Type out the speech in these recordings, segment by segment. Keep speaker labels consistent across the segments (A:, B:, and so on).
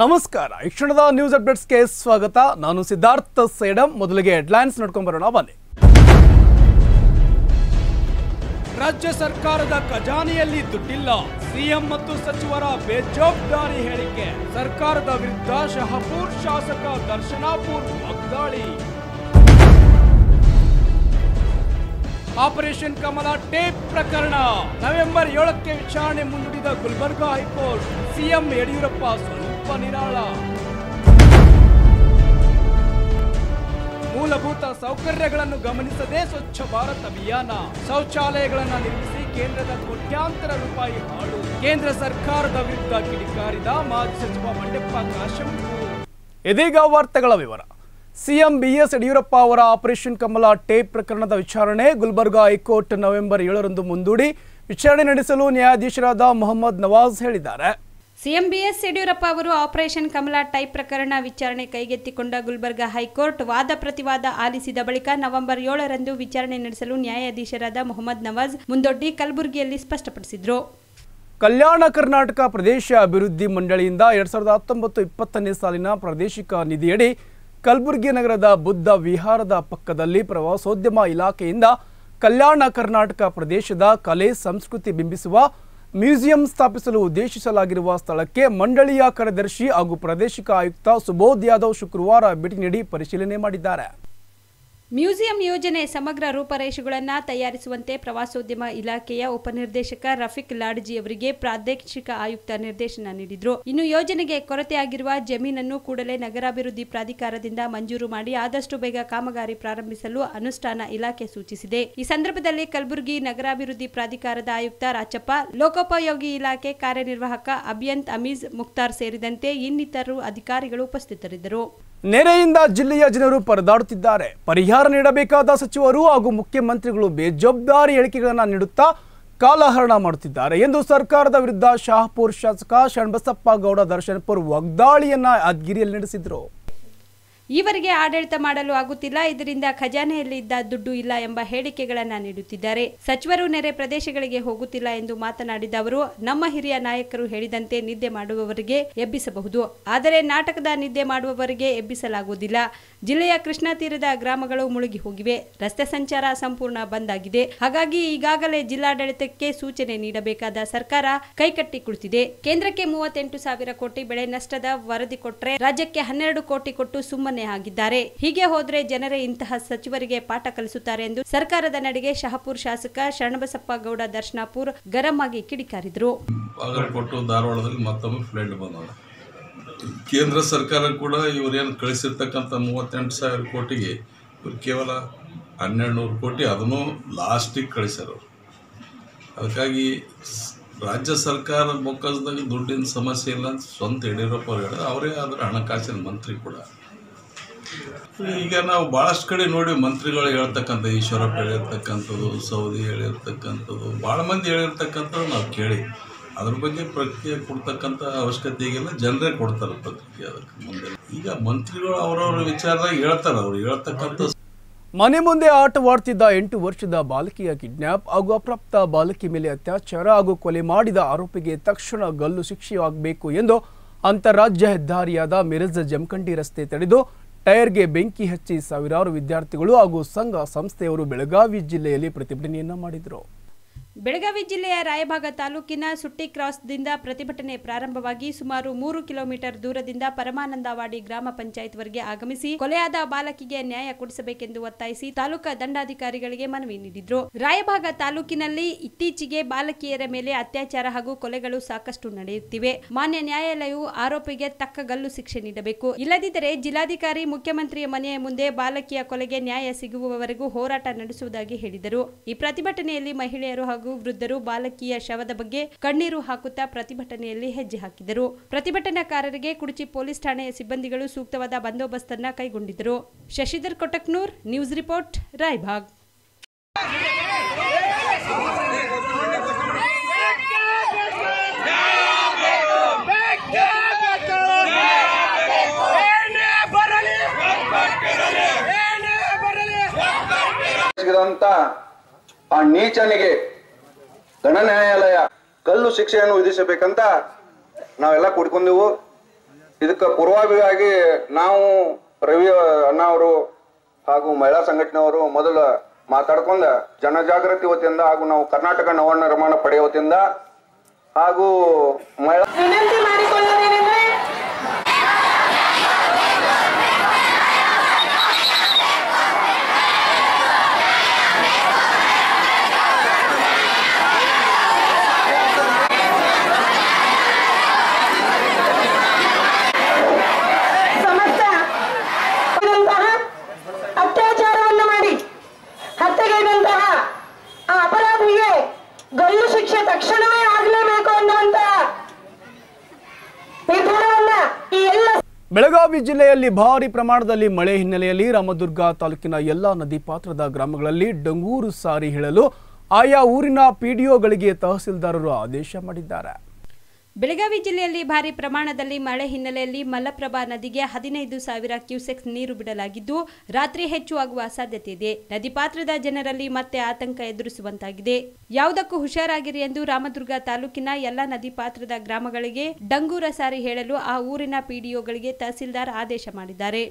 A: ನಮಸ್ಕಾರ. ಈ ಕ್ಷಣದ ನ್ಯೂಸ್ ಅಪ್ಡೇಟ್ಸ್ಗೆ ಸ್ವಾಗತ. ನಾನು ಸಿದ್ಧಾರ್ಥ ಸೇಡಂ. ಮೊದಲಿಗೆ ಹೆಡ್ಲೈನ್ಸ್ ನೋಡ್ಕೊಂಡ್ ಬರೋಣ. ಬನ್ನಿ. ರಾಜ್ಯ ಸರ್ಕಾರದ ಖಜಾನೆಯಲ್ಲಿ ದುಡ್ಡಿಲ್ಲ. ಸಿಎಂ ಮತ್ತು ಸಚಿವರ ಬೇಜವಾಬ್ದಾರಿ ಹೇಳಿಕೆ. ಸರ್ಕಾರದ ವಿರುದ್ಧ ಶಹಪುರ್ ಶಾಸಕ ದರ್ಶನಾಪುರ್ ವಾಗ್ದಾಳಿ. ಆಪರೇಷನ್ ಕಮಲ ಟೇಪ್ ಪ್ರಕರಣ. ನವೆಂಬರ್ ಏಳಕ್ಕೆ ವಿಚಾರಣೆ ಮುಂದೂಡಿದ Gulbarga high court. CM Yediyurappa ನಿರಾಳ ಮೂಲಭೂತ ಸೌಕರ್ಯಗಳನ್ನು ಗಮನಿಸದೆ ಸ್ವಚ್ಛ ಭಾರತ್ ಅಭಿಯಾನ. ಶೌಚಾಲಯಗಳನ್ನು ನಿರ್ಮಿಸಿ ಕೇಂದ್ರದ ಕೋಟ್ಯಾಂತರ ರೂಪಾಯಿ ಹಾಳು. ಕೇಂದ್ರ ಸರ್ಕಾರದ ವಿರುದ್ಧ ಕಿಡಿಕಾರಿದ ಮಾಜಿ ಸಚಿವ ಮಂಡ್ಯಪ್ಪ ಕಾಶಂಪೂರ್ ಇದೀಗ ವಾರ್ತೆಗಳ ವಿವರ. ಸಿಎಂ ಬಿಎಸ್ ಯಡಿಯೂರಪ್ಪ ಅವರ ಆಪರೇಷನ್ ಕಮಲ ಟೇಪ್ ಪ್ರಕರಣದ ವಿಚಾರಣೆ ಗುಲ್ಬರ್ಗಾ ಹೈಕೋರ್ಟ್ ನವೆಂಬರ್ ಏಳರಂದು ಮುಂದೂಡಿ. ವಿಚಾರಣೆ ನಡೆಸಲು ನ್ಯಾಯಾಧೀಶರಾದ ಮೊಹಮ್ಮದ್ ನವಾಜ್ ಹೇಳಿದ್ದಾರೆ.
B: ಸಿಎಂ ಬಿಎಸ್ ಯಡಿಯೂರಪ್ಪ ಅವರು ಆಪರೇಷನ್ ಕಮಲ ಟೈಪ್ ಪ್ರಕರಣ ವಿಚಾರಣೆ ಕೈಗೆತ್ತಿಕೊಂಡ ಗುಲ್ಬರ್ಗ ಹೈಕೋರ್ಟ್ ವಾದ ಪ್ರತಿವಾದ ಆಲಿಸಿದ ಬಳಿಕ ನವೆಂಬರ್ ಏಳರಂದು ವಿಚಾರಣೆ ನಡೆಸಲು ನ್ಯಾಯಾಧೀಶರಾದ ಮೊಹಮ್ಮದ್ ನವಾಜ್ ಮುಂದೊಡ್ಡಿ ಕಲಬುರಗಿಯಲ್ಲಿ ಸ್ಪಷ್ಟಪಡಿಸಿದರು.
A: ಕಲ್ಯಾಣ ಕರ್ನಾಟಕ ಪ್ರದೇಶ ಅಭಿವೃದ್ಧಿ ಮಂಡಳಿಯಿಂದ ಎರಡ್ ಸಾವಿರದ ಹತ್ತೊಂಬತ್ತು ಇಪ್ಪತ್ತನೇ ಸಾಲಿನ ಪ್ರಾದೇಶಿಕ ನಿಧಿಯಡಿ ಕಲಬುರಗಿ ನಗರದ ಬುದ್ಧ ವಿಹಾರದ ಪಕ್ಕದಲ್ಲಿ ಪ್ರವಾಸೋದ್ಯಮ ಇಲಾಖೆಯಿಂದ ಕಲ್ಯಾಣ ಕರ್ನಾಟಕ ಪ್ರದೇಶದ ಕಲೆ, ಸಂಸ್ಕೃತಿ ಬಿಂಬಿಸುವ ಮ್ಯೂಸಿಯಂ ಸ್ಥಾಪಿಸಲು ಉದ್ದೇಶಿಸಲಾಗಿರುವ ಸ್ಥಳಕ್ಕೆ ಮಂಡಳಿಯ ಕಾರ್ಯದರ್ಶಿ ಹಾಗೂ ಪ್ರಾದೇಶಿಕ ಆಯುಕ್ತ ಸುಬೋಧ್ ಯಾದವ್ ಶುಕ್ರವಾರ ಭೇಟಿ ನೀಡಿ ಪರಿಶೀಲನೆ ಮಾಡಿದ್ದಾರೆ.
B: ಮ್ಯೂಸಿಯಂ ಯೋಜನೆ ಸಮಗ್ರ ರೂಪರೇಷೆಗಳನ್ನು ತಯಾರಿಸುವಂತೆ ಪ್ರವಾಸೋದ್ಯಮ ಇಲಾಖೆಯ ಉಪನಿರ್ದೇಶಕ ರಫೀಕ್ ಲಾಡ್ಜಿ ಅವರಿಗೆ ಪ್ರಾದೇಶಿಕ ಆಯುಕ್ತ ನಿರ್ದೇಶನ ನೀಡಿದ್ರು. ಇನ್ನು ಯೋಜನೆಗೆ ಕೊರತೆಯಾಗಿರುವ ಜಮೀನನ್ನು ಕೂಡಲೇ ನಗರಾಭಿವೃದ್ಧಿ ಪ್ರಾಧಿಕಾರದಿಂದ ಮಂಜೂರು ಮಾಡಿ ಆದಷ್ಟು ಬೇಗ ಕಾಮಗಾರಿ ಪ್ರಾರಂಭಿಸಲು ಅನುಷ್ಠಾನ ಇಲಾಖೆ ಸೂಚಿಸಿದೆ. ಈ ಸಂದರ್ಭದಲ್ಲಿ ಕಲಬುರಗಿ ನಗರಾಭಿವೃದ್ಧಿ ಪ್ರಾಧಿಕಾರದ ಆಯುಕ್ತ ರಾಚಪ್ಪ, ಲೋಕೋಪಯೋಗಿ ಇಲಾಖೆ ಕಾರ್ಯನಿರ್ವಾಹಕ ಅಭಿಯಂತ್ ಅಮೀಜ್ ಮುಕ್ತಾರ್ ಸೇರಿದಂತೆ ಇನ್ನಿತರರು ಅಧಿಕಾರಿಗಳು ಉಪಸ್ಥಿತರಿದ್ದರು.
A: ನೆರೆಯಿಂದ ಜಿಲ್ಲೆಯ ಜನರು ಪರದಾಡುತ್ತಿದ್ದಾರೆ. ಪರಿಹಾರ ನೀಡಬೇಕಾದ ಸಚಿವರು ಹಾಗೂ ಮುಖ್ಯಮಂತ್ರಿಗಳು ಬೇಜವಾಬ್ದಾರಿ ಹೇಳಿಕೆಗಳನ್ನು ನೀಡುತ್ತಾ ಕಾಲಹರಣ ಮಾಡುತ್ತಿದ್ದಾರೆ. ಎಂದು ಸರ್ಕಾರದ ವಿರುದ್ಧ ಶಾಹಪುರ್ ಶಾಸಕ ಶರಣಬಸಪ್ಪ ಗೌಡ ದರ್ಶನ್ಪುರ್ ವಾಗ್ದಾಳಿಯನ್ನು ಯಾದಗಿರಿಯಲ್ಲಿ ನಡೆಸಿದ್ರು.
B: ಈವರೆಗೆ ಆಡಳಿತ ಮಾಡಲು ಆಗುತ್ತಿಲ್ಲ, ಇದರಿಂದ ಖಜಾನೆಯಲ್ಲಿ ಇದ್ದ ದುಡ್ಡು ಇಲ್ಲ ಎಂಬ ಹೇಳಿಕೆಗಳನ್ನು ನೀಡುತ್ತಿದ್ದಾರೆ. ಸಚಿವರು ನೆರೆ ಪ್ರದೇಶಗಳಿಗೆ ಹೋಗುತ್ತಿಲ್ಲ ಎಂದು ಮಾತನಾಡಿದ ಅವರು, ನಮ್ಮ ಹಿರಿಯ ನಾಯಕರು ಹೇಳಿದಂತೆ ನಿದ್ದೆ ಮಾಡುವವರಿಗೆ ಎಬ್ಬಿಸಬಹುದು. ಆದರೆ ನಾಟಕದ ನಿದ್ದೆ ಮಾಡುವವರಿಗೆ ಎಬ್ಬಿಸಲಾಗುವುದಿಲ್ಲ. ಜಿಲ್ಲೆಯ ಕೃಷ್ಣಾ ತೀರದ ಗ್ರಾಮಗಳು ಮುಳುಗಿ ಹೋಗಿವೆ. ರಸ್ತೆ ಸಂಚಾರ ಸಂಪೂರ್ಣ ಬಂದ್ ಆಗಿದೆ. ಹಾಗಾಗಿ ಈಗಾಗಲೇ ಜಿಲ್ಲಾಡಳಿತಕ್ಕೆ ಸೂಚನೆ ನೀಡಬೇಕಾದ ಸರ್ಕಾರ ಕೈಕಟ್ಟಿ ಕುಳಿತಿದೆ. ಕೇಂದ್ರಕ್ಕೆ ಮೂವತ್ತೆಂಟು ಸಾವಿರ ಕೋಟಿ ಬೆಳೆ ನಷ್ಟದ ವರದಿ ಕೊಟ್ಟರೆ ರಾಜ್ಯಕ್ಕೆ ಹನ್ನೆರಡು ಕೋಟಿ ಕೊಟ್ಟು ಸುಮ್ಮನೆ ಆಗಿದ್ದಾರೆ. ಹೀಗೆ ಹೋದ್ರೆ ಜನರೇ ಇಂತಹ ಸಚಿವರಿಗೆ ಪಾಠ ಕಲಿಸುತ್ತಾರೆ ಎಂದು ಸರ್ಕಾರದ ನಡೆಗೆ ಶಹಪುರ್ ಶಾಸಕ ಶರಣಬಸಪ್ಪ ಗೌಡ ದರ್ಶನಾಪುರ್ ಗರಂ ಆಗಿ ಕಿಡಿಕಾರಿದ್ರು.
C: ಧಾರವಾಡದಲ್ಲಿ ಮತ್ತೊಮ್ಮೆ ಕೇಂದ್ರ ಸರ್ಕಾರ ಕೂಡ ಇವರೇನು ಕಳಿಸಿರ್ತಕ್ಕಂಥ ಮೂವತ್ತೆಂಟು ಸಾವಿರ ಕೋಟಿಗೆ ಇವ್ರು ಕೇವಲ ಹನ್ನೆರಡು ನೂರು ಕೋಟಿ ಅದನ್ನು ಲಾಸ್ಟಿಗೆ ಕಳಿಸ್ಯಾರ ಅದಕ್ಕಾಗಿ ರಾಜ್ಯ ಸರ್ಕಾರ ಬೊಕ್ಕಸದಾಗ ದುಡ್ಡಿನ ಸಮಸ್ಯೆ ಇಲ್ಲ ಅಂತ ಸ್ವಂತ ಯಡಿಯೂರಪ್ಪ ಹೇಳಿದ್ರೆ. ಅವರೇ ಆದ್ರೆ ಹಣಕಾಸಿನ ಮಂತ್ರಿ ಕೂಡ. ಈಗ ನಾವು ಭಾಳಷ್ಟು ಕಡೆ ನೋಡಿ ಮಂತ್ರಿಗಳು ಹೇಳ್ತಕ್ಕಂಥ, ಈಶ್ವರಪ್ಪ ಹೇಳಿರ್ತಕ್ಕಂಥದ್ದು, ಸೌದಿ ಹೇಳಿರ್ತಕ್ಕಂಥದ್ದು ಭಾಳ ಮಂದಿ ಹೇಳಿರ್ತಕ್ಕಂಥದ್ದು ನಾವು ಕೇಳಿ. ಅದ್ರ ಬಗ್ಗೆ ಪ್ರತಿಕ್ರಿಯೆ ಕೊಡ್ತಕ್ಕಂಥ ಅವಶ್ಯಕತೆ ಈಗೆಲ್ಲ ಜನರೇ ಕೊಡ್ತಾರೆ ಪ್ರತಿಕ್ರಿಯೆ ಅದಕ್ಕೆ ಮುಂದೆ. ಈಗ ಮಂತ್ರಿಗಳು ಅವರವ್ರ ವಿಚಾರದಾಗ ಹೇಳ್ತಾರೆ, ಅವ್ರು ಹೇಳ್ತಕ್ಕಂಥ
A: ಮನೆ ಮುಂದೆ ಆಟವಾಡ್ತಿದ್ದ ಎಂಟು ವರ್ಷದ ಬಾಲಕಿಯ ಕಿಡ್ನ್ಯಾಪ್ ಹಾಗೂ ಅಪ್ರಾಪ್ತ ಬಾಲಕಿ ಮೇಲೆ ಅತ್ಯಾಚಾರ ಹಾಗೂ ಕೊಲೆ ಮಾಡಿದ ಆರೋಪಿಗೆ ತಕ್ಷಣ ಗಲ್ಲು ಶಿಕ್ಷೆಯಾಗಬೇಕು ಎಂದು ಅಂತಾರಾಜ್ಯ ಹೆದ್ದಾರಿಯಾದ ಮಿರಜ್ ಜಮಖಂಡಿ ರಸ್ತೆ ತಡೆದು ಟೈರ್ಗೆ ಬೆಂಕಿ ಹಚ್ಚಿ ಸಾವಿರಾರು ವಿದ್ಯಾರ್ಥಿಗಳು ಹಾಗೂ ಸಂಘ ಸಂಸ್ಥೆಯವರು ಬೆಳಗಾವಿ ಜಿಲ್ಲೆಯಲ್ಲಿ ಪ್ರತಿಭಟನೆಯನ್ನು ಮಾಡಿದರು.
B: ಬೆಳಗಾವಿ ಜಿಲ್ಲೆಯ ರಾಯಭಾಗ ತಾಲೂಕಿನ ಸುಟ್ಟಿ ಕ್ರಾಸ್ದಿಂದ ಪ್ರತಿಭಟನೆ ಪ್ರಾರಂಭವಾಗಿ ಸುಮಾರು ಮೂರು ಕಿಲೋಮೀಟರ್ ದೂರದಿಂದ ಪರಮಾನಂದವಾಡಿ ಗ್ರಾಮ ಪಂಚಾಯತ್ ವರೆಗೆ ಆಗಮಿಸಿ ಕೊಲೆಯಾದ ಬಾಲಕಿಗೆ ನ್ಯಾಯ ಕೊಡಿಸಬೇಕೆಂದು ಒತ್ತಾಯಿಸಿ ತಾಲೂಕಾ ದಂಡಾಧಿಕಾರಿಗಳಿಗೆ ಮನವಿ ನೀಡಿದ್ರು. ರಾಯಭಾಗ ತಾಲೂಕಿನಲ್ಲಿ ಇತ್ತೀಚೆಗೆ ಬಾಲಕಿಯರ ಮೇಲೆ ಅತ್ಯಾಚಾರ ಹಾಗೂ ಕೊಲೆಗಳು ಸಾಕಷ್ಟು ನಡೆಯುತ್ತಿವೆ. ಮಾನ್ಯ ನ್ಯಾಯಾಲಯವು ಆರೋಪಿಗೆ ತಕ್ಕ ಗಲ್ಲು ಶಿಕ್ಷೆ ನೀಡಬೇಕು. ಇಲ್ಲದಿದ್ದರೆ ಜಿಲ್ಲಾಧಿಕಾರಿ, ಮುಖ್ಯಮಂತ್ರಿಯ ಮನೆಯ ಮುಂದೆ ಬಾಲಕಿಯ ಕೊಲೆಗೆ ನ್ಯಾಯ ಸಿಗುವವರೆಗೂ ಹೋರಾಟ ನಡೆಸುವುದಾಗಿ ಹೇಳಿದರು. ಈ ಪ್ರತಿಭಟನೆಯಲ್ಲಿ ಮಹಿಳೆಯರು ಹಾಗೂ ವೃದ್ಧರು ಬಾಲಕಿಯ ಶವದ ಬಗ್ಗೆ ಕಣ್ಣೀರು ಹಾಕುತ್ತಾ ಪ್ರತಿಭಟನೆಯಲ್ಲಿ ಹೆಜ್ಜೆ ಹಾಕಿದರು. ಪ್ರತಿಭಟನಾಕಾರರಿಗೆ ಕುಡಚಿ ಪೊಲೀಸ್ ಠಾಣೆಯ ಸಿಬ್ಬಂದಿಗಳು ಸೂಕ್ತವಾದ ಬಂದೋಬಸ್ತನ್ನ ಕೈಗೊಂಡಿದ್ದರು. Shashidhar Kotaknur news report Raybag.
D: ಸಿಗದಂತ ಆ ನೀಚನಿಗೆ ಗಣ ನ್ಯಾಯಾಲಯ ಕಲ್ಲು ಶಿಕ್ಷೆಯನ್ನು ವಿಧಿಸಬೇಕಂತ ನಾವೆಲ್ಲ ಕೂಡ್ಕೊಂಡೆವು. ಇದಕ್ಕೆ ಪೂರ್ವಾಭಿಯಾಗಿ ನಾವು ರವಿ, ಅಣ್ಣ ಅವರು ಹಾಗೂ ಮಹಿಳಾ ಸಂಘಟನೆಯವರು ಮೊದಲು ಮಾತಾಡ್ಕೊಂಡ ಜನಜಾಗೃತಿ ವತಿಯಿಂದ ಹಾಗೂ ನಾವು ಕರ್ನಾಟಕ ನವ ನಿರ್ಮಾಣ ಪಡೆಯ ವತಿಯಿಂದ ಹಾಗೂ ಮಹಿಳಾ
A: ಬೆಳಗಾವಿ ಜಿಲ್ಲೆಯಲ್ಲಿ ಭಾರಿ ಪ್ರಮಾಣದಲ್ಲಿ ಮಳೆ ಹಿನ್ನೆಲೆಯಲ್ಲಿ ರಾಮದುರ್ಗ ತಾಲೂಕಿನ ಎಲ್ಲ ನದಿ ಪಾತ್ರದ ಗ್ರಾಮಗಳಲ್ಲಿ ಡಂಗೂರು ಸಾರಿ ಹೇಳಲು ಆಯಾ ಊರಿನ ಪಿಡಿಒಗಳಿಗೆ ತಹಸೀಲ್ದಾರರು ಆದೇಶ ಮಾಡಿದ್ದಾರೆ.
B: ಬೆಳಗಾವಿ ಜಿಲ್ಲೆಯಲ್ಲಿ ಭಾರಿ ಪ್ರಮಾಣದಲ್ಲಿ ಮಳೆ ಹಿನ್ನೆಲೆಯಲ್ಲಿ ಮಲಪ್ರಭಾ ನದಿಗೆ ಹದಿನೈದು ಸಾವಿರ ಕ್ಯೂಸೆಕ್ಸ್ ನೀರು ಬಿಡಲಾಗಿದ್ದು, ರಾತ್ರಿ ಹೆಚ್ಚು ಆಗುವ ಸಾಧ್ಯತೆ ಇದೆ. ನದಿ ಪಾತ್ರದ ಜನರಲ್ಲಿ ಮತ್ತೆ ಆತಂಕ ಎದುರಿಸುವಂತಾಗಿದೆ. ಯಾವುದಕ್ಕೂ ಹುಷಾರಾಗಿರಿ ಎಂದು ರಾಮದುರ್ಗ ತಾಲೂಕಿನ ಎಲ್ಲ ನದಿ ಪಾತ್ರದ ಗ್ರಾಮಗಳಿಗೆ ಡಂಗೂರ ಸಾರಿ ಹೇಳಲು ಆ ಊರಿನ ಪಿಡಿಒಗಳಿಗೆ ತಹಸೀಲ್ದಾರ್ ಆದೇಶ ಮಾಡಿದ್ದಾರೆ.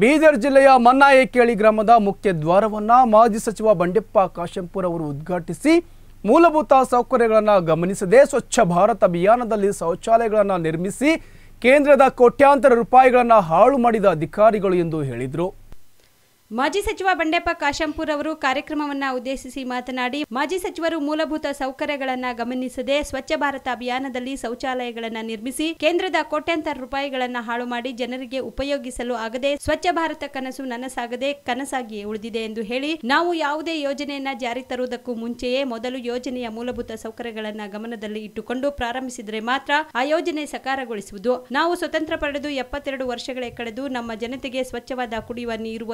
A: ಬೀದರ್ ಜಿಲ್ಲೆಯ ಮನ್ನಾಯಕೇಳಿ ಗ್ರಾಮದ ಮುಖ್ಯ ದ್ವಾರವನ್ನ ಮಾಜಿ ಸಚಿವ ಬಂಡೆಪ್ಪ ಕಾಶೆಂಪುರ್ ಅವರು ಉದ್ಘಾಟಿಸಿ ಮೂಲಭೂತ ಸೌಕರ್ಯಗಳನ್ನು ಗಮನಿಸದೆ ಸ್ವಚ್ಛ ಭಾರತ್ ಅಭಿಯಾನದಲ್ಲಿ ಶೌಚಾಲಯಗಳನ್ನು ನಿರ್ಮಿಸಿ ಕೇಂದ್ರದ ಕೋಟ್ಯಾಂತರ ರೂಪಾಯಿಗಳನ್ನು ಹಾಳು ಮಾಡಿದ ಅಧಿಕಾರಿಗಳು ಎಂದು ಹೇಳಿದರು.
B: ಮಾಜಿ ಸಚಿವ ಬಂಡೆಪ್ಪ ಕಾಶಂಪುರ್ ಅವರು ಕಾರ್ಯಕ್ರಮವನ್ನ ಉದ್ದೇಶಿಸಿ ಮಾತನಾಡಿ, ಮಾಜಿ ಸಚಿವರು ಮೂಲಭೂತ ಸೌಕರ್ಯಗಳನ್ನ ಗಮನಿಸದೆ ಸ್ವಚ್ಛ ಭಾರತ ಅಭಿಯಾನದಲ್ಲಿ ಶೌಚಾಲಯಗಳನ್ನು ನಿರ್ಮಿಸಿ, ಕೇಂದ್ರದ ಕೋಟ್ಯಾಂತರ ರೂಪಾಯಿಗಳನ್ನ ಹಾಳು ಮಾಡಿ ಜನರಿಗೆ ಉಪಯೋಗಿಸಲು ಆಗದೆ ಸ್ವಚ್ಛ ಭಾರತ ಕನಸು ನನಸಾಗದೆ ಕನಸಾಗಿಯೇ ಉಳಿದಿದೆ ಎಂದು ಹೇಳಿ, ನಾವು ಯಾವುದೇ ಯೋಜನೆಯನ್ನ ಜಾರಿ ತರುವುದಕ್ಕೂ ಮುಂಚೆಯೇ ಮೊದಲು ಯೋಜನೆಯ ಮೂಲಭೂತ ಸೌಕರ್ಯಗಳನ್ನ ಗಮನದಲ್ಲಿ ಇಟ್ಟುಕೊಂಡು ಪ್ರಾರಂಭಿಸಿದರೆ ಮಾತ್ರ ಆ ಯೋಜನೆ ಸಕಾರಗೊಳಿಸುವುದು. ನಾವು ಸ್ವತಂತ್ರ ಪಡೆದು ಎಪ್ಪತ್ತೆರಡು ವರ್ಷಗಳೇ ಕಳೆದು ನಮ್ಮ ಜನತೆಗೆ ಸ್ವಚ್ಛವಾದ ಕುಡಿಯುವ ನೀರು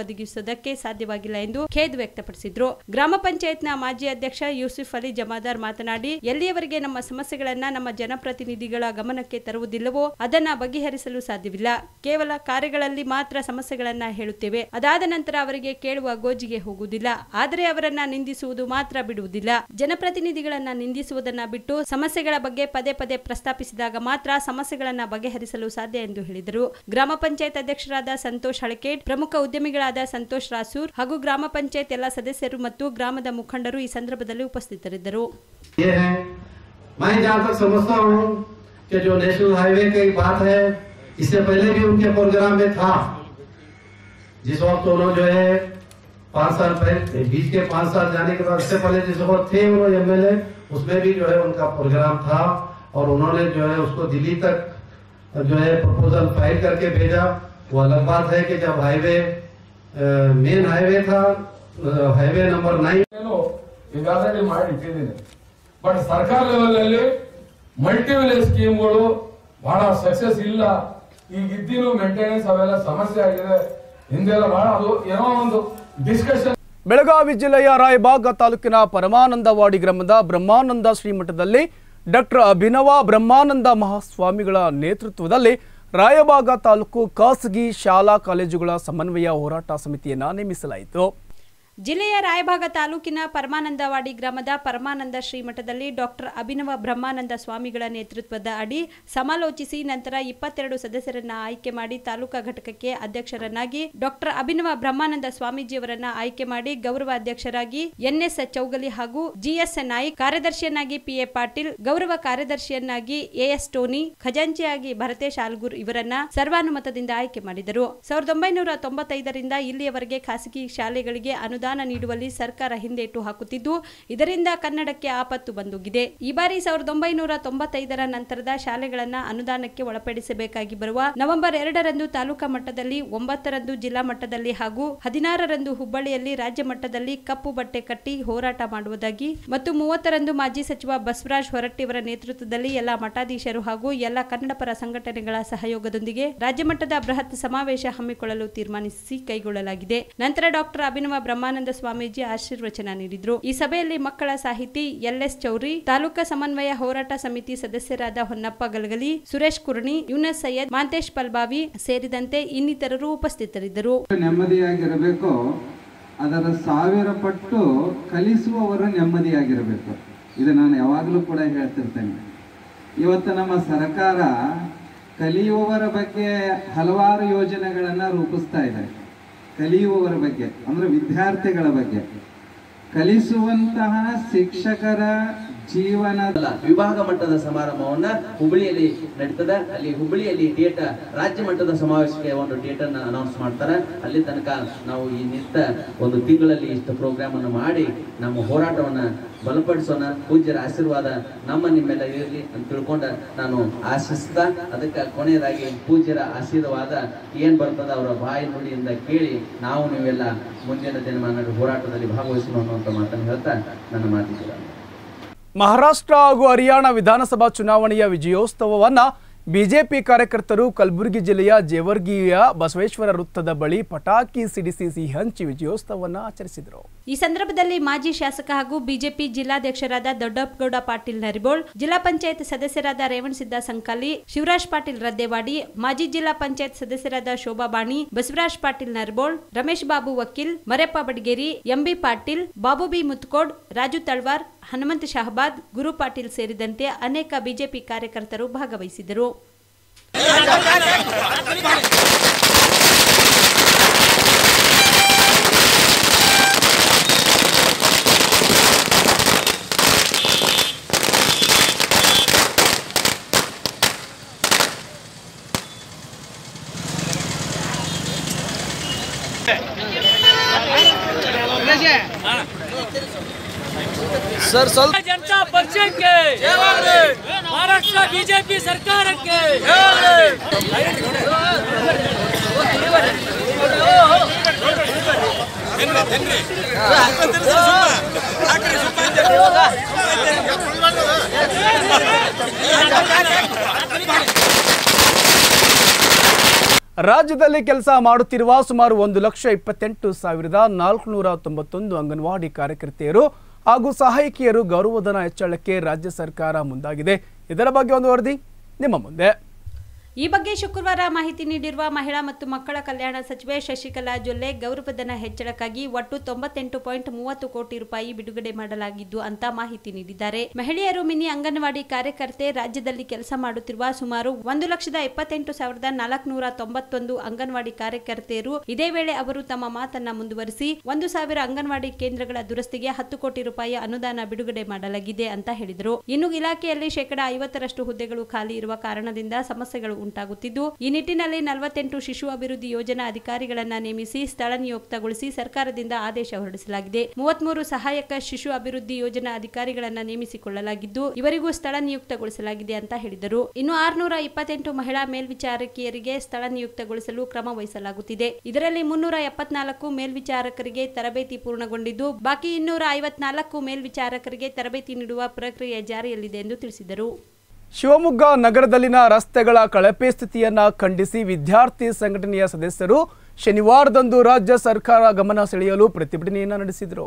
B: ಒದಗಿಸುವುದಕ್ಕೆ ಸಾಧ್ಯವಾಗಿಲ್ಲ ಎಂದು ಖೇದ್ ವ್ಯಕ್ತಪಡಿಸಿದ್ರು. ಗ್ರಾಮ ಪಂಚಾಯತ್ನ ಮಾಜಿ ಅಧ್ಯಕ್ಷ ಯೂಸುಫ್ ಅಲಿ ಜಮಾದಾರ್ ಮಾತನಾಡಿ, ಎಲ್ಲಿಯವರೆಗೆ ನಮ್ಮ ಸಮಸ್ಯೆಗಳನ್ನ ನಮ್ಮ ಜನಪ್ರತಿನಿಧಿಗಳ ಗಮನಕ್ಕೆ ತರುವುದಿಲ್ಲವೋ ಅದನ್ನ ಬಗೆಹರಿಸಲು ಸಾಧ್ಯವಿಲ್ಲ. ಕೇವಲ ಕಾರ್ಯಗಳಲ್ಲಿ ಮಾತ್ರ ಸಮಸ್ಯೆಗಳನ್ನ ಹೇಳುತ್ತೇವೆ. ಅದಾದ ನಂತರ ಅವರಿಗೆ ಕೇಳುವ ಗೋಜಿಗೆ ಹೋಗುವುದಿಲ್ಲ. ಆದರೆ ಅವರನ್ನ ನಿಂದಿಸುವುದು ಮಾತ್ರ ಬಿಡುವುದಿಲ್ಲ. ಜನಪ್ರತಿನಿಧಿಗಳನ್ನ ನಿಂದಿಸುವುದನ್ನ ಬಿಟ್ಟು ಸಮಸ್ಯೆಗಳ ಬಗ್ಗೆ ಪದೇ ಪದೇ ಪ್ರಸ್ತಾಪಿಸಿದಾಗ ಮಾತ್ರ ಸಮಸ್ಯೆಗಳನ್ನ ಬಗೆಹರಿಸಲು ಸಾಧ್ಯ ಎಂದು ಹೇಳಿದರು. ಗ್ರಾಮ ಪಂಚಾಯತ್ ಅಧ್ಯಕ್ಷರಾದ ಸಂತೋಷ್ ಹಳಕೇಟ್ ಪ್ರಮುಖ ಉದ್ಯಮಿಗಳಾದ ಸಂತೋಷ್ ರಾಸೂರ್ ಹಾಗೂ ಗ್ರಾಮ ಪಂಚಾಯತ್ ಎಲ್ಲ ಸದಸ್ಯರು ಮತ್ತು ಗ್ರಾಮದ ಮುಖಂಡರು ಈ ಸಂದರ್ಭದಲ್ಲಿ ಉಪಸ್ಥಿತರಿದ್ದರು
E: ये है मैं जहाँ तक समझता हूँ कि जो नेशनल हाईवे की बात है इससे पहले भी उनके प्रोग्राम में था जिस वक्त उन्होंने जो है पांच साल पहले बीच के पांच साल जाने के बाद इससे पहले जिस वक्त थे उन्होंने एमएलए उसमें भी जो है उनका प्रोग्राम था और उन्होंने जो है उसको दिल्ली तक जो है प्रपोजल फाइल करके भेजा वो अलग बात है कि जब highway main highway highway number
F: nine ಈಗಾಗಲೇ ಮಾಡಿ ಇಟ್ಟಿದ್ದೀನಿ ಬಟ್ ಸರ್ಕಾರ ಲೆವೆಲ್ ಅಲ್ಲಿ ಮಲ್ಟಿ ವಿಲೇಜ್ ಸ್ಕೀಮ್ಗಳು ಬಹಳ ಸಕ್ಸಸ್ ಇಲ್ಲ. ಈಗ ಇದ್ದೀನಿ ಮೇಂಟೆನೆನ್ಸ್ ಅವೆಲ್ಲ ಸಮಸ್ಯೆ ಆಗಿದೆ. ಹಿಂದೆಲ್ಲ ಬಹಳ ಅದು ಏನೋ ಒಂದು ಡಿಸ್ಕಷನ್
A: ಬೆಳಗಾವಿ ಜಿಲ್ಲೆಯ ರಾಯಬಾಗ ತಾಲೂಕಿನ ಪರಮಾನಂದವಾಡಿ ಗ್ರಾಮದ ಬ್ರಹ್ಮಾನಂದ ಶ್ರೀಮಠದಲ್ಲಿ ಡಾಕ್ಟರ್ ಅಭಿನವ ಬ್ರಹ್ಮಾನಂದ ಮಹಾಸ್ವಾಮಿಗಳ ನೇತೃತ್ವದಲ್ಲಿ ರಾಯಬಾಗ ತಾಲೂಕು ಖಾಸಗಿ ಶಾಲಾ ಕಾಲೇಜುಗಳ ಸಮನ್ವಯ ಹೋರಾಟ ಸಮಿತಿಯನ್ನು ನೇಮಿಸಲಾಯಿತು.
B: ಜಿಲ್ಲೆಯ ರಾಯಭಾಗ ತಾಲೂಕಿನ ಪರಮಾನಂದವಾಡಿ ಗ್ರಾಮದ ಪರಮಾನಂದ ಶ್ರೀಮಠದಲ್ಲಿ ಡಾಕ್ಟರ್ ಅಭಿನವ ಬ್ರಹ್ಮಾನಂದ ಸ್ವಾಮಿಗಳ ನೇತೃತ್ವದ ಅಡಿ ಸಮಾಲೋಚಿಸಿ ನಂತರ ಇಪ್ಪತ್ತೆರಡು ಸದಸ್ಯರನ್ನ ಆಯ್ಕೆ ಮಾಡಿ ತಾಲೂಕಾ ಘಟಕಕ್ಕೆ ಅಧ್ಯಕ್ಷರನ್ನಾಗಿ ಡಾಕ್ಟರ್ ಅಭಿನವ ಬ್ರಹ್ಮಾನಂದ ಸ್ವಾಮೀಜಿಯವರನ್ನ ಆಯ್ಕೆ ಮಾಡಿ ಗೌರವ ಅಧ್ಯಕ್ಷರಾಗಿ ಎನ್ಎಸ್ ಚೌಗಲಿ ಹಾಗೂ ಜಿಎಸ್ ನಾಯ್ಕ್ ಕಾರ್ಯದರ್ಶಿಯನ್ನಾಗಿ ಪಿಎ ಪಾಟೀಲ್, ಗೌರವ ಕಾರ್ಯದರ್ಶಿಯನ್ನಾಗಿ ಎಎಸ್ ಟೋನಿ, ಖಜಾಂಚಿಯಾಗಿ ಭರತೇಶ್ ಆಲ್ಗೂರ್ ಇವರನ್ನ ಸರ್ವಾನುಮತದಿಂದ ಆಯ್ಕೆ ಮಾಡಿದರು. ಸಾವಿರದ ಒಂಬೈನೂರ ತೊಂಬತ್ತೈದರಿಂದ ಇಲ್ಲಿಯವರೆಗೆ ಖಾಸಗಿ ಶಾಲೆಗಳಿಗೆ ಅನುದಾನ
E: ಅನುದಾನ ನೀಡುವಲ್ಲಿ ಸರ್ಕಾರ ಹಿಂದೇಟು ಹಾಕುತ್ತಿದ್ದು, ಇದರಿಂದ ಕನ್ನಡಕ್ಕೆ ಆಪತ್ತು ಬಂದೋಗಿದೆ. ಈ ಬಾರಿ ಸಾವಿರದ ಒಂಬೈನೂರ ತೊಂಬತ್ತೈದರ ನಂತರದ ಶಾಲೆಗಳನ್ನ ಅನುದಾನಕ್ಕೆ ಒಳಪಡಿಸಬೇಕಾಗಿ ಬರುವ ನವೆಂಬರ್ ಎರಡರಂದು ತಾಲೂಕಾ ಮಟ್ಟದಲ್ಲಿ, ಒಂಬತ್ತರಂದು ಜಿಲ್ಲಾ ಮಟ್ಟದಲ್ಲಿ ಹಾಗೂ ಹದಿನಾರರಂದು ಹುಬ್ಬಳ್ಳಿಯಲ್ಲಿ ರಾಜ್ಯ ಮಟ್ಟದಲ್ಲಿ ಕಪ್ಪು ಬಟ್ಟೆ ಕಟ್ಟಿ ಹೋರಾಟ ಮಾಡುವುದಾಗಿ ಮತ್ತು ಮೂವತ್ತರಂದು ಮಾಜಿ ಸಚಿವ ಬಸವರಾಜ್ ಹೊರಟ್ಟಿಯವರ ನೇತೃತ್ವದಲ್ಲಿ ಎಲ್ಲ ಮಠಾಧೀಶರು ಹಾಗೂ ಎಲ್ಲ ಕನ್ನಡಪರ ಸಂಘಟನೆಗಳ ಸಹಯೋಗದೊಂದಿಗೆ ರಾಜ್ಯ ಮಟ್ಟದ ಬೃಹತ್ ಸಮಾವೇಶ ಹಮ್ಮಿಕೊಳ್ಳಲು ತೀರ್ಮಾನಿಸಿ ಕೈಗೊಳ್ಳಲಾಗಿದೆ. ನಂತರ ಡಾಕ್ಟರ್ ಅಭಿನವ ಬ್ರಹ್ಮಾನಂದ ಸ್ವಾಮೀಜಿ ಆಶೀರ್ವಚನ ನೀಡಿದ್ರು. ಈ ಸಭೆಯಲ್ಲಿ ಮಕ್ಕಳ ಸಾಹಿತಿ ಎಲ್ ಎಸ್ ಚೌರಿ, ತಾಲೂಕಾ ಸಮನ್ವಯ ಹೋರಾಟ ಸಮಿತಿ ಸದಸ್ಯರಾದ ಹೊನ್ನಪ್ಪ ಗಲಗಲಿ, ಸುರೇಶ್ ಕುರ್ಣಿ, ಯುನಸ್ ಸೈಯದ್, ಮಾಂತೇಶ್ ಪಲ್ಬಾವಿ ಸೇರಿದಂತೆ ಇನ್ನಿತರರು ಉಪಸ್ಥಿತರಿದ್ದರು.
G: ನೆಮ್ಮದಿಯಾಗಿರಬೇಕು. ಅದರ ಸಾವಿರ ಪಟ್ಟು ಕಲಿಸುವವರು ನೆಮ್ಮದಿಯಾಗಿರಬೇಕು. ಇದು ನಾನು ಯಾವಾಗಲೂ ಕೂಡ ಹೇಳ್ತಿರ್ತೇನೆ. ಇವತ್ತು ನಮ್ಮ ಸರ್ಕಾರ ಕಲಿಯುವವರ ಬಗ್ಗೆ ಹಲವಾರು ಯೋಜನೆಗಳನ್ನು ರೂಪಿಸ್ತಾ ಇದೆ. ಕಲಿಯುವವರ ಬಗ್ಗೆ ಅಂದರೆ ವಿದ್ಯಾರ್ಥಿಗಳ ಬಗ್ಗೆ ಕಲಿಸುವಂತಹ ಶಿಕ್ಷಕರ ಜೀವನ
H: ಅಲ್ಲ, ವಿಭಾಗ ಮಟ್ಟದ ಸಮಾರಂಭವನ್ನ ಹುಬ್ಬಳ್ಳಿಯಲ್ಲಿ ನಡೀತದೆ. ಅಲ್ಲಿ ಹುಬ್ಬಳ್ಳಿಯಲ್ಲಿ ಥಿಯೇಟರ್ ರಾಜ್ಯ ಮಟ್ಟದ ಸಮಾವೇಶಕ್ಕೆ ಒಂದು ಥಿಯೇಟರ್ ಅನ್ನ ಅನೌನ್ಸ್ ಮಾಡ್ತಾರೆ. ಅಲ್ಲಿ ತನಕ ನಾವು ಈ ನಿಂತ ಒಂದು ತಿಂಗಳಲ್ಲಿ ಇಷ್ಟು ಪ್ರೋಗ್ರಾಮ್ ಅನ್ನು ಮಾಡಿ ನಮ್ಮ ಹೋರಾಟವನ್ನ ಬಲಪಡಿಸೋಣ. ಪೂಜ್ಯರ ಆಶೀರ್ವಾದ ನಮ್ಮ ನಿಮ್ಮೆಲ್ಲ ಇರಲಿ ಅಂತ ತಿಳ್ಕೊಂಡ ನಾನು ಆಶಿಸ್ತಾ, ಅದಕ್ಕೆ ಕೊನೆಯದಾಗಿ ಪೂಜ್ಯರ ಆಶೀರ್ವಾದ ಏನ್ ಬರ್ತದ ಅವರ ಬಾಯಿ ನುಡಿಯಿಂದ ಕೇಳಿ ನಾವು ನೀವೆಲ್ಲ ಮುಂದಿನ ದಿನಮಾನ ಹೋರಾಟದಲ್ಲಿ ಭಾಗವಹಿಸೋಣ ಅನ್ನುವಂಥ ಮಾತನ್ನು ಹೇಳ್ತಾ ನನ್ನ ಮಾತಿಗೆ
A: ಮಹಾರಾಷ್ಟ್ರ ಹಾಗೂ ಹರಿಯಾಣ ವಿಧಾನಸಭಾ ಚುನಾವಣೆಯ ವಿಜಯೋತ್ಸವವನ್ನು ಬಿಜೆಪಿ ಕಾರ್ಯಕರ್ತರು ಕಲಬುರಗಿ ಜಿಲ್ಲೆಯ ಜೇವರ್ಗಿಯ ಬಸವೇಶ್ವರ ವೃತ್ತದ ಬಳಿ ಪಟಾಕಿ ಸಿಡಿಸಿ ಸಿಹಿ ಹಂಚಿ ವಿಜಯೋತ್ಸವವನ್ನು ಆಚರಿಸಿದರು.
E: ಈ ಸಂದರ್ಭದಲ್ಲಿ ಮಾಜಿ ಶಾಸಕ ಹಾಗೂ ಬಿಜೆಪಿ ಜಿಲ್ಲಾಧ್ಯಕ್ಷರಾದ ದೊಡ್ಡಪ್ಪಗೌಡ ಪಾಟೀಲ್ ನರಿಬೋಳ್, ಜಿಲ್ಲಾ ಪಂಚಾಯತ್ ಸದಸ್ಯರಾದ ರೇವಣ್ ಸಿದ್ದ ಸಂಕಾಲಿ ಶಿವರಾಜ್ ಪಾಟೀಲ್ ರದ್ದೇವಾಡಿ, ಮಾಜಿ ಜಿಲ್ಲಾ ಪಂಚಾಯತ್ ಸದಸ್ಯರಾದ ಶೋಭಾ ಬಾಣಿ, ಬಸವರಾಜ್ ಪಾಟೀಲ್ ನರಿಬೋಳ್, ರಮೇಶ್ ಬಾಬು ವಕೀಲ್, ಮರೆಪ್ಪ ಬಡ್ಗೇರಿ, ಎಂಬಿ ಪಾಟೀಲ್, ಬಾಬು ಬಿ ಮುತ್ಕೋಡ್, ರಾಜು ತಳ್ವಾರ್ ಹನುಮಂತ ಶಹಬಾದ್ ಗುರು ಪಾಟೀಲ್ ಸೇರಿದಂತೆ ಅನೇಕ ಬಿಜೆಪಿ ಕಾರ್ಯಕರ್ತರು ಭಾಗವಹಿಸಿದರು.
A: ಸರ್ ಸ್ವಲ್ಪ
I: ಜನತಾ ಪಕ್ಷಕ್ಕೆ ಮಹಾರಾಷ್ಟ್ರ ಬಿಜೆಪಿ ಸರ್ಕಾರಕ್ಕೆ.
A: ರಾಜ್ಯದಲ್ಲಿ ಕೆಲಸ ಮಾಡುತ್ತಿರುವ ಸುಮಾರು ಒಂದು ಲಕ್ಷ ಇಪ್ಪತ್ತೆಂಟು ಸಾವಿರದ ನಾಲ್ಕುನೂರ ತೊಂಬತ್ತೊಂದು ಅಂಗನವಾಡಿ ಕಾರ್ಯಕರ್ತೆಯರು ಹಾಗೂ ಸಹಾಯಕಿಯರು ಗೌರವಧನ ಹೆಚ್ಚಳಕ್ಕೆ ರಾಜ್ಯ ಸರ್ಕಾರ ಮುಂದಾಗಿದೆ. ಇದರ ಬಗ್ಗೆ ಒಂದು ವರದಿ ನಿಮ್ಮ ಮುಂದೆ.
E: ಈ ಬಗ್ಗೆ ಶುಕ್ರವಾರ ಮಾಹಿತಿ ನೀಡಿರುವ ಮಹಿಳಾ ಮತ್ತು ಮಕ್ಕಳ ಕಲ್ಯಾಣ ಸಚಿವೆ ಶಶಿಕಲಾ ಜೊಲ್ಲೆ ಗೌರವಧನ ಹೆಚ್ಚಳಕ್ಕಾಗಿ ಒಟ್ಟು ತೊಂಬತ್ತೆಂಟು ಪಾಯಿಂಟ್ ಮೂವತ್ತು ಕೋಟಿ ರೂಪಾಯಿ ಬಿಡುಗಡೆ ಮಾಡಲಾಗಿದ್ದು ಅಂತ ಮಾಹಿತಿ ನೀಡಿದ್ದಾರೆ. ಮಹಿಳೆಯರು ಮಿನಿ ಅಂಗನವಾಡಿ ಕಾರ್ಯಕರ್ತೆ ರಾಜ್ಯದಲ್ಲಿ ಕೆಲಸ ಮಾಡುತ್ತಿರುವ ಸುಮಾರು ಒಂದು ಲಕ್ಷದ ಇಪ್ಪತ್ತೆಂಟು ಸಾವಿರದ ನಾಲ್ಕುನೂರ ತೊಂಬತ್ತೊಂದು ಅಂಗನವಾಡಿ ಕಾರ್ಯಕರ್ತೆಯರು ಇದೇ ವೇಳೆ ಅವರು ತಮ್ಮ ಮಾತನ್ನ ಮುಂದುವರಿಸಿ ಒಂದು ಸಾವಿರ ಅಂಗನವಾಡಿ ಕೇಂದ್ರಗಳ ದುರಸ್ತಿಗೆ ಹತ್ತು ಕೋಟಿ ರೂಪಾಯಿ ಅನುದಾನ ಬಿಡುಗಡೆ ಮಾಡಲಾಗಿದೆ ಅಂತ ಹೇಳಿದರು. ಇನ್ನು ಇಲಾಖೆಯಲ್ಲಿ ಶೇಕಡಾ ಐವತ್ತರಷ್ಟು ಹುದ್ದೆಗಳು ಖಾಲಿ ಇರುವ ಕಾರಣದಿಂದ ಸಮಸ್ಯೆಗಳು ಉಂಟಾಗುತ್ತಿದ್ದು, ಈ ನಿಟ್ಟಿನಲ್ಲಿ ನಲವತ್ತೆಂಟು ಶಿಶು ಅಭಿವೃದ್ಧಿ ಯೋಜನಾ ಅಧಿಕಾರಿಗಳನ್ನ ನೇಮಿಸಿ ಸ್ಥಳ ನಿಯುಕ್ತಗೊಳಿಸಿ ಸರ್ಕಾರದಿಂದ ಆದೇಶ ಹೊರಡಿಸಲಾಗಿದೆ. ಮೂವತ್ಮೂರು ಸಹಾಯಕ ಶಿಶು ಅಭಿವೃದ್ಧಿ ಯೋಜನಾ ಅಧಿಕಾರಿಗಳನ್ನ ನೇಮಿಸಿಕೊಳ್ಳಲಾಗಿದ್ದು, ಇವರಿಗೂ ಸ್ಥಳ ನಿಯುಕ್ತಗೊಳಿಸಲಾಗಿದೆ ಅಂತ ಹೇಳಿದರು. ಇನ್ನು ಆರುನೂರ ಇಪ್ಪತ್ತೆಂಟು ಮಹಿಳಾ ಮೇಲ್ವಿಚಾರಕಿಯರಿಗೆ ಸ್ಥಳ ನಿಯುಕ್ತಗೊಳಿಸಲು ಕ್ರಮ ವಹಿಸಲಾಗುತ್ತಿದೆ. ಇದರಲ್ಲಿ ಮುನ್ನೂರ ಎಪ್ಪತ್ನಾಲ್ಕು ಮೇಲ್ವಿಚಾರಕರಿಗೆ ತರಬೇತಿ ಪೂರ್ಣಗೊಂಡಿದ್ದು, ಬಾಕಿ ಇನ್ನೂರ ಐವತ್ನಾಲ್ಕು ಮೇಲ್ವಿಚಾರಕರಿಗೆ ತರಬೇತಿ ನೀಡುವ ಪ್ರಕ್ರಿಯೆ ಜಾರಿಯಲ್ಲಿದೆ ಎಂದು ತಿಳಿಸಿದರು.
A: ಶಿವಮೊಗ್ಗ ನಗರದಲ್ಲಿನ ರಸ್ತೆಗಳ ಕಳಪೆ ಸ್ಥಿತಿಯನ್ನು ಖಂಡಿಸಿ ವಿದ್ಯಾರ್ಥಿ ಸಂಘಟನೆಯ ಸದಸ್ಯರು ಶನಿವಾರದಂದು ರಾಜ್ಯ ಸರ್ಕಾರ ಗಮನ ಸೆಳೆಯಲು ಪ್ರತಿಭಟನೆಯನ್ನು ನಡೆಸಿದರು.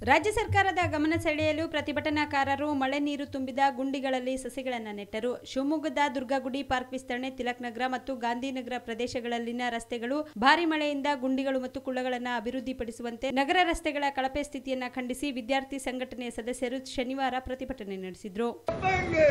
E: ರಾಜ್ಯ ಸರ್ಕಾರದ ಗಮನ ಸೆಳೆಯಲು ಪ್ರತಿಭಟನಾಕಾರರು ಮಳೆ ನೀರು ತುಂಬಿದ ಗುಂಡಿಗಳಲ್ಲಿ ಸಸಿಗಳನ್ನು ನೆಟ್ಟರು ಶಿವಮೊಗ್ಗದ ದುರ್ಗಾಗುಡಿ ಪಾರ್ಕ್ ವಿಸ್ತರಣೆ ತಿಲಕ್ ನಗರ ಮತ್ತು ಗಾಂಧಿನಗರ ಪ್ರದೇಶಗಳಲ್ಲಿನ ರಸ್ತೆಗಳು ಭಾರಿ ಮಳೆಯಿಂದ ಗುಂಡಿಗಳು ಮತ್ತು ಕುಳ್ಳಗಳನ್ನು ಅಭಿವೃದ್ಧಿಪಡಿಸುವಂತೆ ನಗರ ರಸ್ತೆಗಳ ಕಳಪೆ ಸ್ಥಿತಿಯನ್ನು ಖಂಡಿಸಿ ವಿದ್ಯಾರ್ಥಿ ಸಂಘಟನೆಯ ಸದಸ್ಯರು ಶನಿವಾರ ಪ್ರತಿಭಟನೆ ನಡೆಸಿದರು
J: ಅಯ್ಯಯ್ಯೋ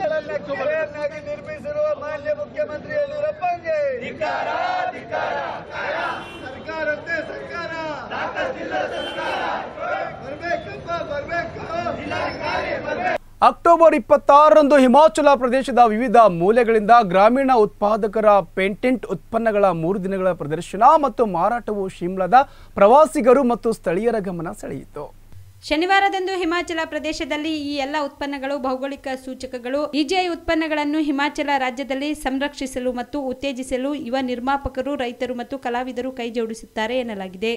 K: ಮಾಡಿಕೊಂಡಿರುವ ಏಡಿಗಳನ್ನ ಕೆರೆಯನ್ನಾಗಿ ನಿರ್ಮಿಸಿರುವ ಮಾನ್ಯ ಮುಖ್ಯಮಂತ್ರಿ ಯಡಿಯೂರಪ್ಪಂಗೆ ಸರ್ಕಾರದ್ದೇ ಸರ್ಕಾರ. ಬರ್ಬೇಕಪ್ಪ ಬರ್ಬೇಕು.
A: ಅಕ್ಟೋಬರ್ ಇಪ್ಪತ್ತಾರರಂದು ಹಿಮಾಚಲ ಪ್ರದೇಶದ ವಿವಿಧ ಮೂಲೆಗಳಿಂದ ಗ್ರಾಮೀಣ ಉತ್ಪಾದಕರ ಪೇಂಟೆಂಟ್ ಉತ್ಪನ್ನಗಳ ಮೂರು ದಿನಗಳ ಪ್ರದರ್ಶನ ಮತ್ತು ಮಾರಾಟವು ಶಿಮ್ಲಾದ ಪ್ರವಾಸಿಗರು ಮತ್ತು ಸ್ಥಳೀಯರ ಗಮನ ಸೆಳೆಯಿತು.
B: ಶನಿವಾರದಂದು ಹಿಮಾಚಲ ಪ್ರದೇಶದಲ್ಲಿ ಈ ಎಲ್ಲ ಉತ್ಪನ್ನಗಳು, ಭೌಗೋಳಿಕ ಸೂಚಕಗಳು ಇಜಿಐ ಉತ್ಪನ್ನಗಳನ್ನು ಹಿಮಾಚಲ ರಾಜ್ಯದಲ್ಲಿ ಸಂರಕ್ಷಿಸಲು ಮತ್ತು ಉತ್ತೇಜಿಸಲು ಯುವ ನಿರ್ಮಾಪಕರು, ರೈತರು ಮತ್ತು ಕಲಾವಿದರು ಕೈಜೋಡಿಸುತ್ತಾರೆ ಎನ್ನಲಾಗಿದೆ.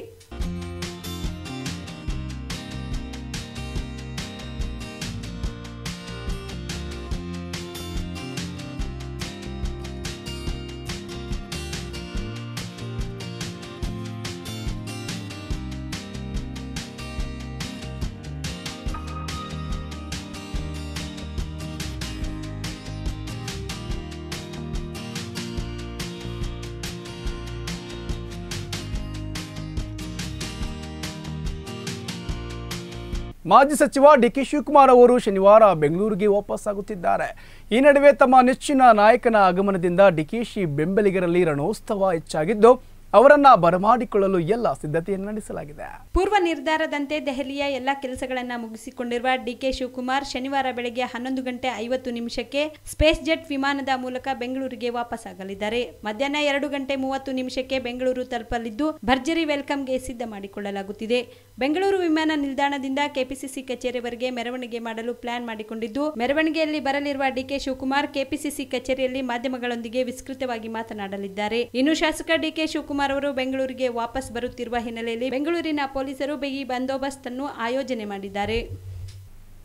A: ಮಾಜಿ ಸಚಿವ ಡಿಕೆ ಶಿವಕುಮಾರ್ ಅವರು ಶನಿವಾರ ಬೆಂಗಳೂರಿಗೆ ವಾಪಸ್ಸಾಗುತ್ತಿದ್ದಾರೆ ಈ ನಡುವೆ ತಮ್ಮ ನೆಚ್ಚಿನ ನಾಯಕನ ಆಗಮನದಿಂದ ಡಿಕೆಶಿ ಬೆಂಬಲಿಗರಲ್ಲಿ ರಣೋತ್ಸವ ಹೆಚ್ಚಾಗಿದ್ದು ಅವರನ್ನ ಬರಮಾಡಿಕೊಳ್ಳಲು ಎಲ್ಲ ಸಿದ್ಧತೆಯನ್ನು ನಡೆಸಲಾಗಿದೆ.
B: ಪೂರ್ವ ನಿರ್ಧಾರದಂತೆ ದೆಹಲಿಯ ಎಲ್ಲ ಕೆಲಸಗಳನ್ನ ಮುಗಿಸಿಕೊಂಡಿರುವ ಡಿಕೆ ಶಿವಕುಮಾರ್ ಶನಿವಾರ ಬೆಳಗ್ಗೆ ಹನ್ನೊಂದು ಗಂಟೆ ಐವತ್ತು ನಿಮಿಷಕ್ಕೆ ಸ್ಪೇಸ್ ಜೆಟ್ ವಿಮಾನದ ಮೂಲಕ ಬೆಂಗಳೂರಿಗೆ ವಾಪಸ್ಸಾಗಲಿದ್ದಾರೆ. ಮಧ್ಯಾಹ್ನ ಎರಡು ಗಂಟೆ ಮೂವತ್ತು ನಿಮಿಷಕ್ಕೆ ಬೆಂಗಳೂರು ತಲುಪಲಿದ್ದು, ಭರ್ಜರಿ ವೆಲ್ಕಮ್ಗೆ ಸಿದ್ಧ ಮಾಡಿಕೊಳ್ಳಲಾಗುತ್ತಿದೆ. ಬೆಂಗಳೂರು ವಿಮಾನ ನಿಲ್ದಾಣದಿಂದ ಕೆಪಿಸಿಸಿ ಕಚೇರಿವರೆಗೆ ಮೆರವಣಿಗೆ ಮಾಡಲು ಪ್ಲಾನ್ ಮಾಡಿಕೊಂಡಿದ್ದು, ಮೆರವಣಿಗೆಯಲ್ಲಿ ಬರಲಿರುವ ಡಿಕೆ ಶಿವಕುಮಾರ್ ಕೆಪಿಸಿಸಿ ಕಚೇರಿಯಲ್ಲಿ ಮಾಧ್ಯಮಗಳೊಂದಿಗೆ ವಿಸ್ತೃತವಾಗಿ ಮಾತನಾಡಲಿದ್ದಾರೆ. ಇನ್ನು ಶಾಸಕ ಡಿಕೆ ಶಿವಕುಮಾರ್ ಅವರು ಬೆಂಗಳೂರಿಗೆ ವಾಪಸ್ ಬರುತ್ತಿರುವ ಹಿನ್ನೆಲೆಯಲ್ಲಿ ಬೆಂಗಳೂರಿನ ಪೊಲೀಸರು ಬಿಗಿ ಬಂದೋಬಸ್ತ್ ಅನ್ನು ಆಯೋಜನೆ ಮಾಡಿದ್ದಾರೆ.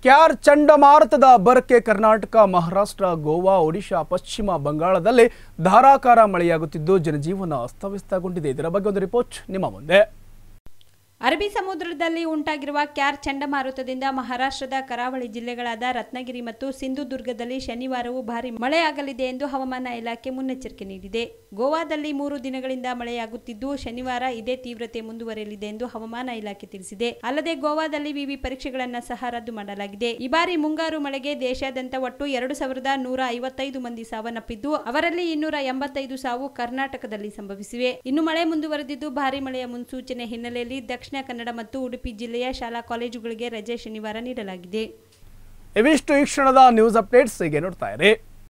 A: ಕ್ಯಾರ್ ಚಂಡಮಾರುತದ ಬರಕ್ಕೆ ಕರ್ನಾಟಕ, ಮಹಾರಾಷ್ಟ್ರ, ಗೋವಾ, ಒಡಿಶಾ, ಪಶ್ಚಿಮ ಬಂಗಾಳದಲ್ಲಿ ಧಾರಾಕಾರ ಮಳೆಯಾಗುತ್ತಿದ್ದು, ಜನಜೀವನ ಅಸ್ತವ್ಯಸ್ತಗೊಂಡಿದೆ. ಇದರ ಬಗ್ಗೆ ಒಂದು ರಿಪೋರ್ಟ್ ನಿಮ್ಮ ಮುಂದೆ.
B: ಅರಬ್ಬಿ ಸಮುದ್ರದಲ್ಲಿ ಉಂಟಾಗಿರುವ ಕ್ಯಾರ್ ಚಂಡಮಾರುತದಿಂದ ಮಹಾರಾಷ್ಟ್ರದ ಕರಾವಳಿ ಜಿಲ್ಲೆಗಳಾದ ರತ್ನಗಿರಿ ಮತ್ತು ಸಿಂಧುದುರ್ಗದಲ್ಲಿ ಶನಿವಾರವೂ ಭಾರಿ ಮಳೆಯಾಗಲಿದೆ ಎಂದು ಹವಾಮಾನ ಇಲಾಖೆ ಮುನ್ನೆಚ್ಚರಿಕೆ ನೀಡಿದೆ. ಗೋವಾದಲ್ಲಿ ಮೂರು ದಿನಗಳಿಂದ ಮಳೆಯಾಗುತ್ತಿದ್ದು, ಶನಿವಾರ ಇದೇ ತೀವ್ರತೆ ಮುಂದುವರೆಯಲಿದೆ ಎಂದು ಹವಾಮಾನ ಇಲಾಖೆ ತಿಳಿಸಿದೆ. ಅಲ್ಲದೆ ಗೋವಾದಲ್ಲಿ ವಿವಿ ಪರೀಕ್ಷೆಗಳನ್ನು ಸಹ ರದ್ದು ಮಾಡಲಾಗಿದೆ. ಈ ಬಾರಿ ಮುಂಗಾರು ಮಳೆಗೆ ದೇಶಾದ್ಯಂತ ಒಟ್ಟು ಎರಡು ಸಾವಿರದ ನೂರ ಐವತ್ತೈದು ಮಂದಿ ಸಾವನ್ನಪ್ಪಿದ್ದು, ಅವರಲ್ಲಿ ಇನ್ನೂರ ಎಂಬತ್ತೈದು ಸಾವು ಕರ್ನಾಟಕದಲ್ಲಿ ಸಂಭವಿಸಿವೆ. ಇನ್ನು ಮಳೆ ಮುಂದುವರೆದಿದ್ದು ಭಾರಿ ಮಳೆಯ ಮುನ್ಸೂಚನೆ ಹಿನ್ನೆಲೆಯಲ್ಲಿ ದಕ್ಷಿಣ ಕನ್ನಡ ಮತ್ತು ಉಡುಪಿ ಜಿಲ್ಲೆಯ ಶಾಲಾ ಕಾಲೇಜುಗಳಿಗೆ ರಜೆ ಶನಿವಾರ ನೀಡಲಾಗಿದೆ.
A: ಇವಿಷ್ಟು ಈ ಕ್ಷಣದ ನ್ಯೂಸ್ ಅಪ್ಡೇಟ್ಸ್ ಹೀಗೆ ನೋಡ್ತಾ ಇರಿ.